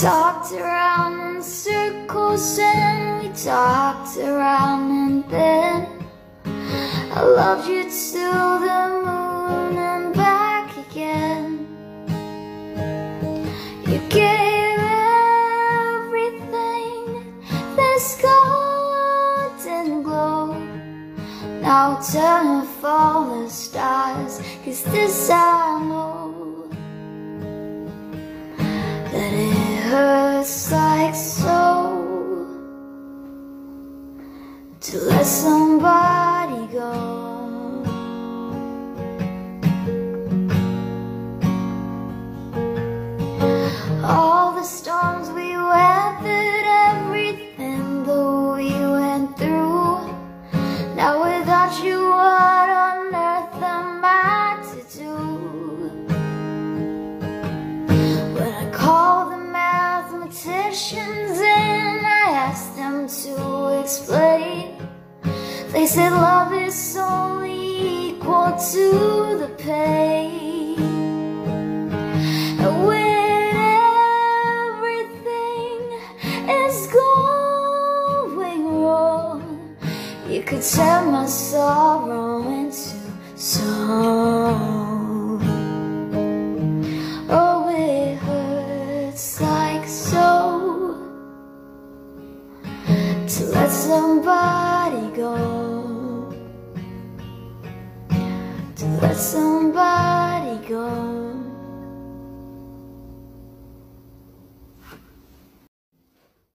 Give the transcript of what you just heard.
talked around in circles and we talked around and then I loved you till the moon and back again. You gave everything this golden glow. Now turn to fall the stars Cause this I know hurts like so. To let somebody go said love is only equal to the pain. And when everything is going wrong, you could turn my sorrow into song. Oh, it hurts like so to let somebody to let somebody go.